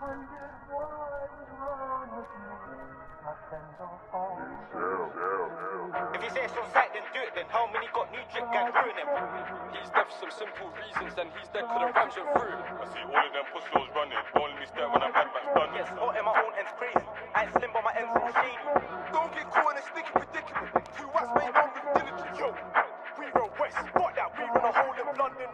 If you say it's on site, then do it. Then how many got new drip gang ruin him? He's deaf for some simple reasons, and he's dead cause the rhymes went through. I see all of them pussies running. Don't let me stare when I'm had back done Yes, hot all in my own end's crazy. I ain't slim, but my ends are shady. Don't get caught in a sticky predicament. Two rats made no with diligence. Yo, we run west. Fuck that. We run a hole in London.